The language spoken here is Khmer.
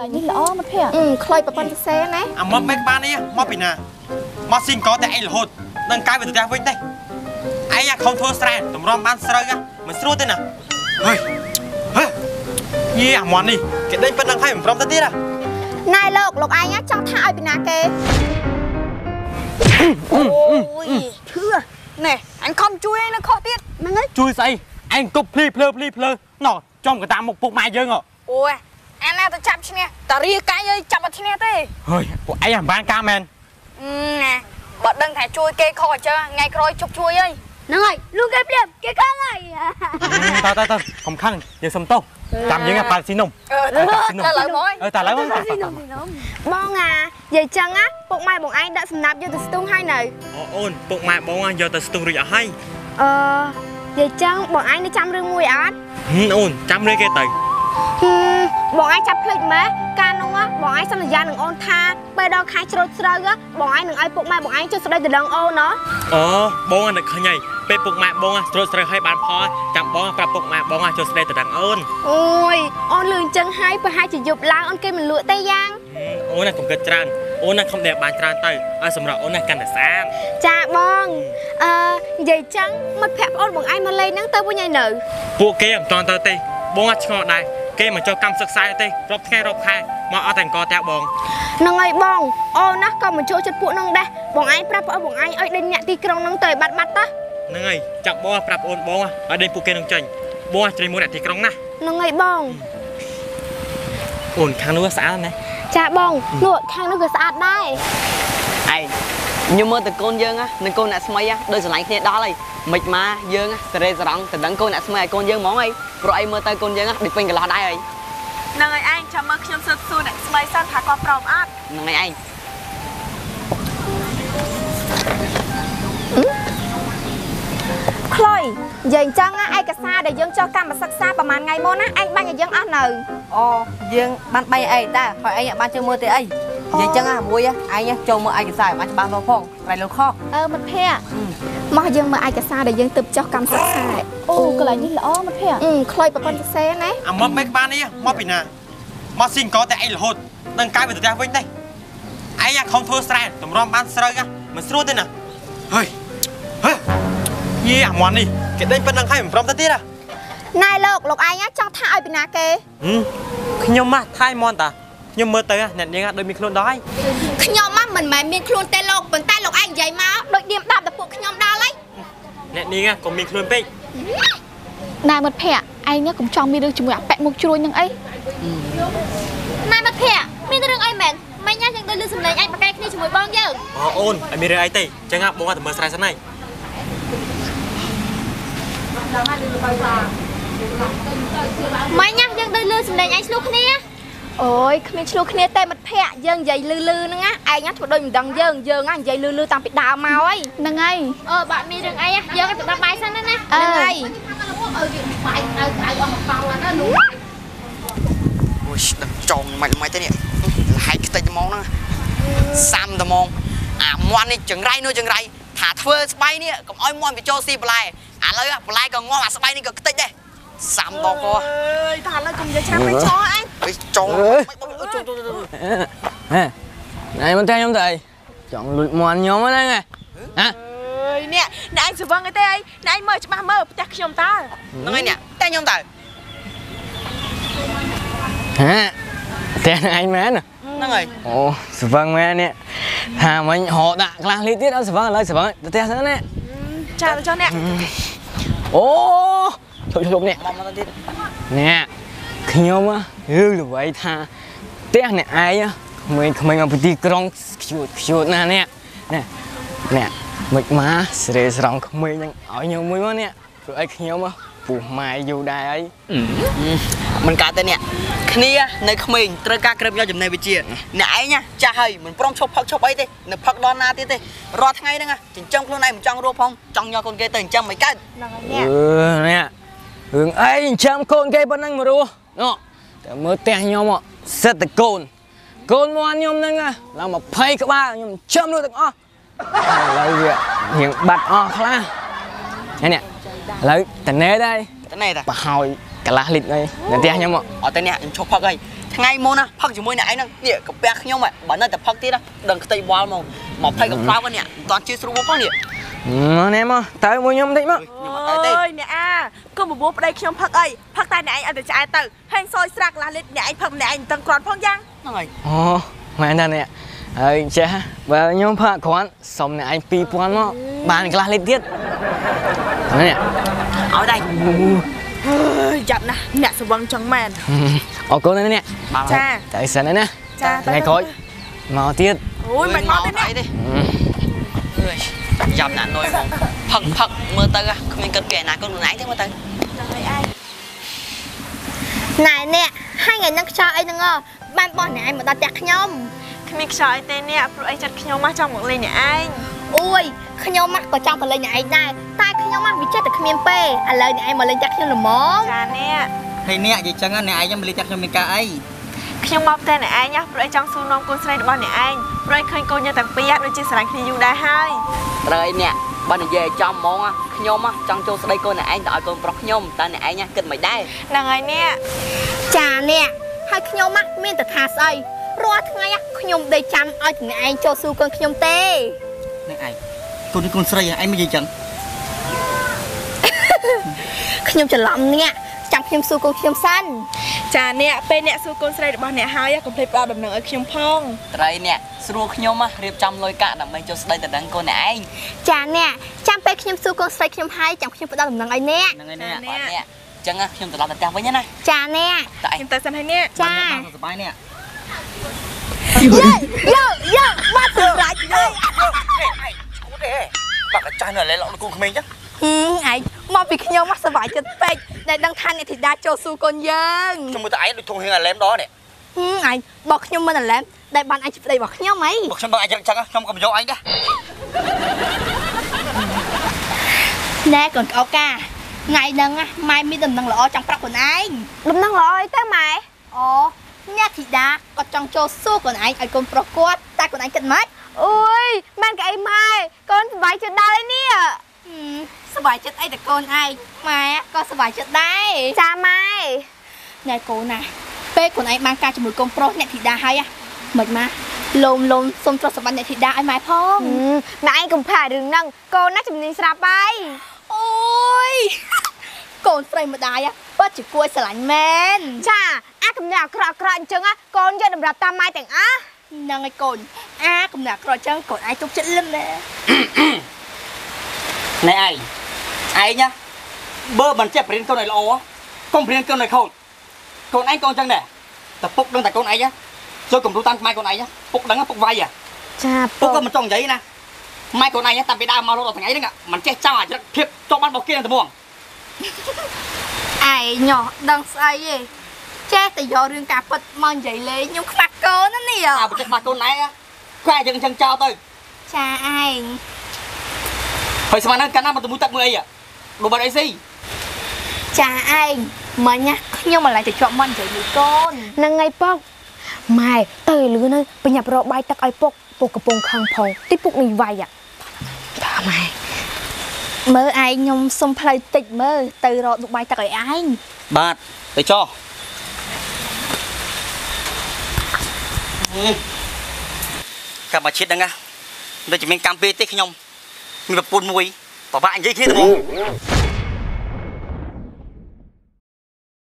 ឡើយនេះល្អមិត្តភក្តិអឺខ្លុយប្រព័ន្ធសរសេរណាអាមកមិនបាននេះមកពីណាមកស៊ីងកតែឯងរហូតនឹងកាយទៅផ្ទះវិញទេឯងអាខំធ្វើស្រែតម្រាំបានស្រូវមិនស្រួលទេណាហេហេយីអាមន់នេះគេដេញប៉ុណ្ណឹងហើយមិនព្រមទៅទៀតហ៎ណែលោកលោកឯងចង់ថាឲ្យពីណាគេអូយឈឺណែអញខំជួយឯងនៅខុសទៀតហ្នឹងហើយជួយស្អីឯងគប់ភ្លីភ្លើភ្លីភ្លើណោចំកតាមុខពុកម៉ែយើងហ៎អូយ អាណាទៅចាប់ឈ្នះតារាកាយអើយចាប់អត់ឈ្នះទេហើយពួកឯងអាបានការមែនអឺណាបើដឹងថាជួយគេខុសអញ្ចឹងថ្ងៃក្រោយជប់ជួយអីហ្នឹងហើយលូកគេព្រាបគេខឹងហើយតើតើតើកុំខឹងយើងសុំទោសចាំយើងប៉ាស៊ីនំអឺទៅឡើយមកអឺតើឡើយស៊ីនំស៊ីនំបងអានិយាយចឹងណាពុកម៉ែបងឯងដាក់សំណាប់យកទៅស្ទូងហើយនៅអូអូនពុកម៉ែបងយកទៅស្ទុងរួចអស់ហើយអឺនិយាយចឹងបងឯងនៅចាំរឿងមួយអត់អូនចាំរឿយគេទៅហឹម បងឯងចាប់ភ្លេចម៉េះកាលនោះណាបងឯងសន្យានឹងអូនថាពេលដល់ខែច្រូតស្រូវណាបងឯងនឹងឲ្យពុកម៉ែបងឯងចុះស្ដីទៅដឹងអូនណោះអូបងនឹកឃើញហើយពេលពុកម៉ែបងស្រួលស្រើឲ្យបានផលចាំបងប្រាប់ពុកម៉ែបងចូលស្ដីទៅដឹងអូនអូយអូនលឿនចឹងហើយប្រហែលជាយប់ឡើងអូនគេមិនលក់ទេយ៉ាងអូនណាកុំគិតច្រើនអូនណាខំដែលបានច្រើនទៅឲ្យសម្រាប់អូនណាកាន់តែស្អាតចាបងអឺនិយាយចឹងមិត្តភក្តិបងអូនបងឯងមកលេងហ្នឹងទៅវិញហើយនៅពួកគេមិនតាន់ទៅទេបងអត់ឆ្ងល់ដែរ គេមិនចូលកម្មសិក្សាទេរាប់ថ្ងៃរាប់ខែមកអត់តែអង្គតែបងហ្នឹងហើយបងអូនណាក៏មិនចូលចិត្តពួកហ្នឹងដែរបងឯងប្រាប់ប្អូនបងឯងឲ្យដេញអ្នកទីក្រុងហ្នឹងទៅឲ្យបាត់បាត់តោះហ្នឹងហើយចាប់បងប្រាប់អូនបងឲ្យដេញពួកគេនឹងចេញបងជ្រៃមួយអ្នកទីក្រុងណាហ្នឹងហើយបងអូនខាងនោះស្អាតណាស់ចាបងនោះខាងនោះក៏ស្អាតដែរឯង ខ្ញុំមើលទៅកូនយើងណានិងកូនអ្នកស្មីណាដូចស្រឡាញ់គ្នាដល់ហើយមិនមកយើងណាសេរីសរងទៅដឹងកូនអ្នកស្មីឲ្យកូនយើងហ្មងហីព្រោះអីមើលទៅកូនយើងណាដូចពេញកន្លោះដែរហីហ្នឹងហើយឯងចាំមើលខ្ញុំសើសួរអ្នកស្មីសិនថាគាត់ព្រមអត់ហ្នឹងហើយឯងខ្លុយនិយាយអញ្ចឹងណាឯកសារដែលយើងចុះកម្មសិក្សាប្រហែលថ្ងៃមុនណាឯងបាញ់ឲ្យយើងអស់នៅអូយើងបានបីអីតាហើយឯងអត់បានចូលមើលទេអី និយាយចឹងហ่ะមួយហ่ะឯងចូលមើលឯកសារបានច្បាស់មកផងត្រៃលោកខកអឺមិត្តភក្តិមកយើងមើលឯកសារដែលយើងទើបចុះកម្មសិក្សាអូកន្លែងនេះល្អមិត្តភក្តិអឺខ្លុយប្រព័ន្ធសរសេរណាអាមកមិនបាននេះមកពីណាមកស៊ីងកតែឯងរហូតនឹងកាយទៅផ្ទះវិញទេឯងអាខំធ្វើស្រែតម្រាំបានស្រូវមិនស្រួលទេណាហើយហេយីអាមន់នេះគេដេញប៉ុណ្ណឹងហើយមិនព្រមទៅទៀតហ៎ណែលោកលោកឯងចង់ថាឲ្យពីណាគេខ្ញុំមកថៃមន់តា ខ្ញុំមើលទៅអ្នកនាងដូចមានខ្លួនដល់ហើយខ្ញុំមកមិនមែនមានខ្លួនទេលោកប៉ុន្តែលោកឯងនិយាយមកដូចឌៀមដាប់តែពួកខ្ញុំដល់ហើយអ្នកនាងក៏មានខ្លួនពេកណែមិត្តភក្តិឯងនេះកុំចង់មានរឿងជាមួយអាប៉ែកមុខជ្រួញនឹងអីណែមិត្តភក្តិមានរឿងអីមែនមិញណាយើងទៅលឺសំឡេងឯងប្រកែកគ្នាជាមួយបងយើងអូអូនអត់មានរឿងអីទេចឹងបងទៅមើលស្រែសិនហើយមិញណាយើងទៅលឺសំឡេងឯងឆ្លោះគ្នា អូយគ្មានឆ្លោះគ្នាទេមិត្តភក្តិយើងនិយាយលឺលឺហ្នឹងណាឯងណាធ្វើដូចមិនដឹងយើងយើងណានិយាយលឺលឺតាំងពីដើមមកហើយហ្នឹងហើយអឺបាក់មានរឿងអីណាយើងទៅដល់បាយសិនណាណាហ្នឹងហើយអូយដឹងចងមិនមិនទេនេះលហើយខ្ទេចត្មងហ្នឹងសាំត្មងអាមន់នេះចង្រៃនោះចង្រៃថាធ្វើស្បៃនេះកុំឲ្យមន់វាចូលស៊ីបន្លែឥឡូវបន្លែក៏ងំអាស្បៃនេះក៏ខ្ទេចដែរ សាំតកអើយថាឥឡូវកុំនិយាយច្រើនពេកចោលឯងអើយចងមិនចូលចូលចូលហេណែមិនតែខ្ញុំទៅអីចង់លួចមន់ខ្ញុំហ្នឹងហ៎ហ៎អើយនេះអ្នកឯងស្វឹងអីទេអីអ្នកឯងមើលច្បាស់មើលផ្ទះខ្ញុំតើហ្នឹងហើយនេះតែខ្ញុំទៅហ៎តែឯងមែនហ្នឹងហើយអូស្វឹងមែននេះថាមិញហោដាក់ខ្លះលីទៀតអត់ស្វឹងឥឡូវស្វឹងទៅផ្ទះសិនណាចាទៅចុះអ្នកអូជ ប់ជប់នេះមកមកទៅទៀតនេះខ្ញុំរឿងល្បីថាផ្ទះអ្នកឯងក្មេងក្មេងមកពីទីក្រុងខ្ជូតខ្ជូតណានេះនេះនេះមិនមកស្រីស្រង់ក្មេងហ្នឹងឲ្យខ្ញុំមួយមកនេះព្រោះអីខ្ញុំពុះម៉ែយូរដែរអីមិនកើតទេអ្នកគ្នានៅក្មេងត្រូវការក្រឹបយកចំណេះវិជ្ជាអ្នកឯងណាចាស់ហើយមិនព្រមឈប់ផឹកឈប់អីទេនៅផឹកដល់ណាទៀតទេរាល់ថ្ងៃហ្នឹងណាចិញ្ចឹមខ្លួនឯងមិនចង់រស់ផងចង់យកកូនគេទៅចិញ្ចឹមមិនកើតហ្នឹងហើយអនេះឺនេះ រឿងអីចិញ្ចឹមកូនគេប៉ុណ្ណឹងមករស់ណោះតែមើលផ្ទះខ្ញុំសិតតែកូនកូនមកខ្ញុំហ្នឹងឡើង20ក្បាលខ្ញុំចិញ្ចឹមនោះទាំងអស់ឥឡូវវារៀងបាត់អស់ខ្លះនេះនេះឥឡូវតនេដែរតែណែតាបោះហើយកន្លះលីត្រអីនៅផ្ទះខ្ញុំអត់ទេអ្នកខ្ញុំឈប់ផឹកហើយថ្ងៃមុនណាផឹកជាមួយអ្នកឯងហ្នឹងនេះកាពះខ្ញុំហ៎បើនៅតែផឹកទៀតណាដឹងខ្ទេចវល់ហ្មងមកភ័យកផ្លោកនេះមិនតាន់ជឿស្រួលផងនេះ មកនេះមកទៅមួយខ្ញុំបន្តិចមកខ្ញុំអត់ទៅទេអើយអ្នកអាកុំបបួលប្តីខ្ញុំផឹកអីផឹកតែអ្នកឯងឲ្យតែឆ្អែតទៅហែងសយស្រាក់កន្លះលីត្រអ្នកឯងផឹកម្នាក់ឯងមិនដឹងគ្រាន់ផងយ៉ាងហ្នឹងហើយអូមែនតានេះហើយចេះបើខ្ញុំផាក់គ្រាន់សុំអ្នកឯង2000មកបានកន្លះលីត្រទៀតនេះឲ្យដៃអើយយ៉ាប់ណាស់អ្នកស្វឹងចង់មែនអរគុណណាស់នេះបាទចាទៅសិនណាចាទៅថ្ងៃក្រោយមកទៀតអូយមិនមកទេអ្នកអីទេ អើយចាំណាស់នុយហ្មងផឹកផឹកមើលទៅគ្មានគិតពីអនាគតខ្លួនឯងទេមើលទៅណែនេះហើយថ្ងៃហ្នឹងខ្យល់អីហ្នឹងអបានបោះអ្នកឯងមកដល់ផ្ទះខ្ញុំគ្មានខ្យល់អីទេអ្នកព្រោះអីចិត្តខ្ញុំមកចង់មកលេងអ្នកឯងអូយខ្ញុំមកក៏ចង់ទៅលេងអ្នកឯងដែរតែខ្ញុំមកវាចិត្តតែគ្មានពេលឥឡូវអ្នកឯងមកលេងផ្ទះខ្ញុំល្មមចាអ្នកហើយអ្នកនិយាយចឹងអ្នកឯងមិនលេចចាក់ខ្ញុំមានការអី ខ្ញុំមកផ្ទះអ្នកឯងណាព្រោះអីចង់សួរនាំកូនស្រីរបស់អ្នកឯងព្រោះអីឃើញកូនយើងទាំងពីរដូចជាស្រឡាញ់គ្នាយូរដែរហើយត្រូវឯអ្នកបើនិយាយឲ្យចំហ្មងខ្ញុំចង់ចូលស្ដីកូនអ្នកឯងទៅឲ្យកូនប្រុសខ្ញុំតើអ្នកឯងគិតមិនដែរហ្នឹងហើយអ្នកចាអ្នកហើយខ្ញុំមកមានតែថាស្អីរាល់ថ្ងៃខ្ញុំដេកចាំឲ្យតែអ្នកឯងចូលស៊ូកូនខ្ញុំទេអ្នកឯងកូននេះកូនស្រីឯងមិននិយាយចឹងខ្ញុំច្រឡំអ្នកចាំខ្ញុំស៊ូកូនខ្ញុំសិន ចាអ្នកពេលអ្នកសួរកូនស្រីរបស់អ្នកហើយកុំភ្លេចផ្ដល់ដំណឹងឲ្យខ្ញុំផងត្រូវអ្នកស្រួលខ្ញុំរៀបចំលុយកាក់ដើម្បីចូលស្ដីទៅដឹងកូនអ្នកឯងចាអ្នកចាំពេលខ្ញុំស៊ូកូនស្រីខ្ញុំហើយចាំខ្ញុំផ្ដល់ដំណឹងឲ្យអ្នកហ្នឹងហើយអ្នកបាទអ្នកចឹងខ្ញុំត្រឡប់ទៅផ្ទះវិញណាចាអ្នកតើឯងខ្ញុំទៅសិនហើយអ្នកចាបានសុបាយអ្នកយោយោបាត់សម្រាប់អើយបាក់កាចាស់នៅលេលោកគូក្មេងចឹង ហឹមឯងមកពីខ្ញុំមកសុវ័យចិត្តពេកដែលដឹងថាអ្នកធីតាចូលស៊ូកូនយើងខ្ញុំមើលតែឯងដូចធំហៀងអាឡែមដល់នេះហឹមឯងបោះខ្ញុំមិនអាឡែមដែលបានឯងជាប្តីរបស់ខ្ញុំហីបោះខ្ញុំបើឯងចឹងចឹងខ្ញុំក៏មិនយកឯងដែរណែកូនអូកាថ្ងៃហ្នឹងម៉ែមានដំណឹងល្អចង់ប្រាប់ខ្លួនឯងដំណឹងល្អអីទៅម៉ែអូអ្នកធីតាគាត់ចង់ចូលសួរខ្លួនឯងឲ្យកូនប្រុសគាត់តែខ្លួនឯងគិតម៉េចអូយមិនក្អីម៉ែកូនសុបាយចិត្តដល់ឯនេះ ហឹមសុបាយចិត្តអីតែកូនឯងម៉ែក៏សុបាយចិត្តដែរចាម៉ែណែកូនណាពេលខ្លួនឯងបានការជាមួយកូនប្រុសអ្នកធីតាហើយហ៎មិនម៉ាលោមលោមសុំទ្រព្យសម្បត្តិអ្នកធីតាឲ្យម៉ែផងម៉ែឯងកុំផ្លារឿងហ្នឹងកូនណាជំនាញស្រាប់ហើយអូយកូនស្រីម្ដាយពិតជាគួរឲ្យស្រឡាញ់មែនចាអាកំណើអាក្រក់អាក្រក់អញ្ចឹងកូនយកតម្រាប់តាមម៉ែទាំងអស់ហ្នឹងហើយកូនអាកំណត់ក្រចឹងកូនឯងទុកចិត្តលឹមដែរ អ្នកឯងឯងណាបើមិនចេះបរៀនកូនឲ្យល្អកុំបរៀនកូនឲ្យខូចកូនឯងកូនចឹងដែរតែពុកដឹងតែកូនឯងណាចូលកំទូតាមម៉ែកូនឯងណាពុកដឹងណាពុកវាយហ៎ចាពុកក៏មិនចង់និយាយណាម៉ែកូនឯងតាំងពីដើមមករហូតដល់ថ្ងៃហ្នឹងមិនចេះចង់អាចរិតភាពចង់បានរបស់គេនឹងត្មងឯងញោះដឹងស្អីទេចេះតែយករឿងការពិតមកនិយាយលេងខ្ញុំខ្វះកូនណានេះអាបើចេះខ្វះកូនឯងខ្វះចឹងចឹងចោលទៅចាឯង ហើយស្មានហ្នឹងកាលណាមកទៅមួយទឹកមួយអីដូចបាត់អីស៊ីចាឯងមិញណាខ្ញុំមិនឡាយទៅជាប់មកនិយាយមួយកូនហ្នឹងហើយពុកម៉ែទៅលឿនទៅបញ្ញាប់រកបាយទឹកឲ្យពុកពុកកំពុងខឹងផងទីពុកនេះវាយតាម៉ែមើលឯងខ្ញុំសុំផ្លូវតិចមើលទៅរកដុបាយទឹកឲ្យឯងបាទទៅចោកម្មជាតិហ្នឹងណាដូចជាមានកម្មពេលទេខ្ញុំ មានប្រពន្ធមួយបបាក់និយាយគ្នាទៅហ្មង